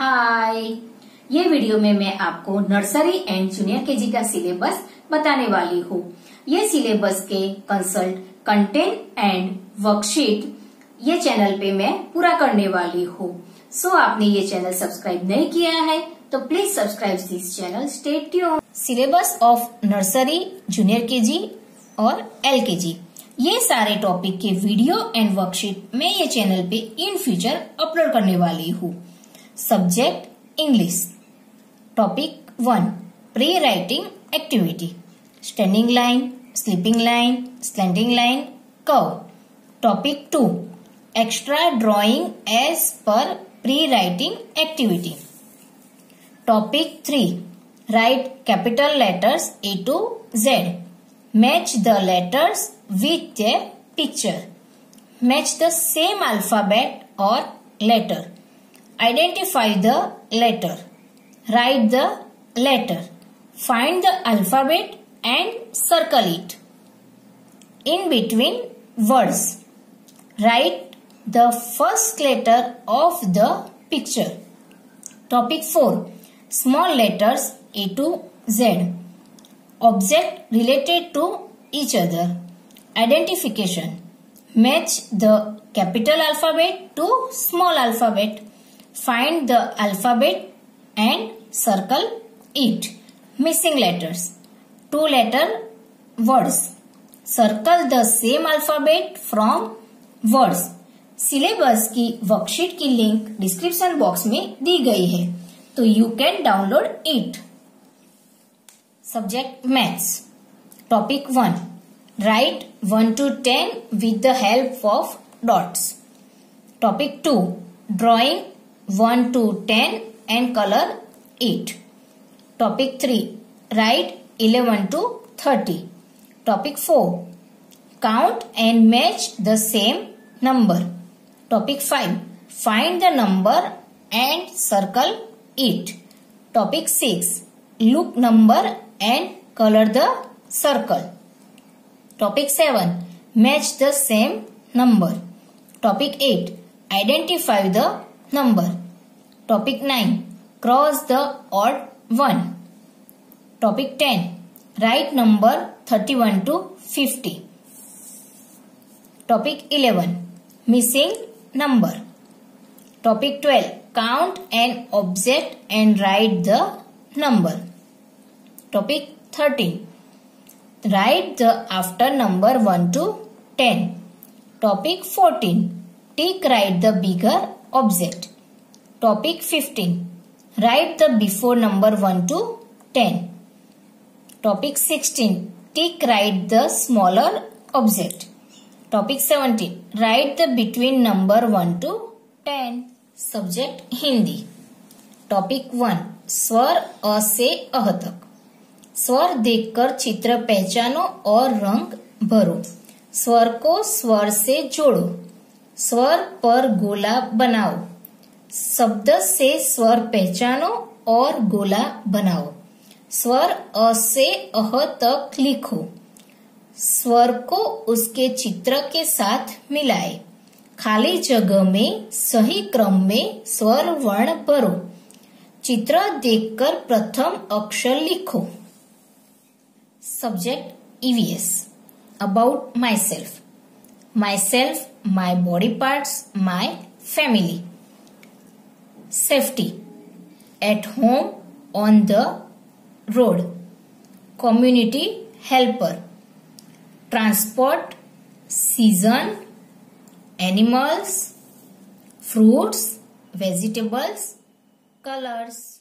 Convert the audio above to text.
हाय ये वीडियो में मैं आपको नर्सरी एंड जूनियर केजी का सिलेबस बताने वाली हूँ। ये सिलेबस के कंसल्ट कंटेंट एंड वर्कशीट ये चैनल पे मैं पूरा करने वाली हूँ। सो so, आपने ये चैनल सब्सक्राइब नहीं किया है तो please subscribe this channel. State syllabus of nursery junior KG और एलकेजी ये सारे टॉपिक के वीडियो एंड वर्कशीट मैं ये चैनल पे इन फ्यूचर अपलोड करने वाली हूँ। Subject English. Topic 1. Pre-writing activity. Standing line, sleeping line, slanting line, curve. Topic 2. Extra drawing as per pre-writing activity. Topic 3. Write capital letters A to Z. Match the letters with a picture. Match the same alphabet or letter. Identify the letter. Write the letter. Find the alphabet and circle it. In between words, write the first letter of the picture. Topic 4. Small letters A to Z object related to each other. Identification. Match the capital alphabet to small alphabet. Find the alphabet and circle it. Missing letters. Two letter words. Circle the same alphabet from words. Syllabus की worksheet की link description box में दी गई है तो you can download it Subject Maths. Topic 1. Write 1 to 10 with the help of dots. Topic 2. Drawing 1 to 10 and color 8. Topic 3. Write 11 to 30. Topic 4. Count and match the same number. Topic 5. Find the number and circle it. Topic 6. Look number and color the circle. Topic 7. Match the same number. Topic 8. Identify the number. Topic 9. Cross the odd one. Topic 10. Write number 31 to 50. Topic 11. Missing number. Topic 12. Count an object and write the number. Topic 13. Write the after number 1 to 10. Topic 14. Take write the bigger object. Topic fifteen write the before number one to ten topic sixteen tick write the smaller object topic seventeen write the between number one to ten subject Hindi topic one स्वर अ से अहतक स्वर देखकर चित्र पहचानो और रंग भरो स्वर को स्वर से जोड़ो स्वर पर गोला बनाओ शब्द से स्वर पहचानो और गोला बनाओ। स्वर अ से अह तक लिखो। स्वर को उसके चित्र के साथ मिलाए। खाली जगह में सही क्रम में स्वर वर्ण भरो। चित्र देखकर प्रथम अक्षर लिखो। Subject EVS about myself myself my body parts, my family. Safety. At home, on the road. Community helper. Transport, season, animals, fruits, vegetables, colors.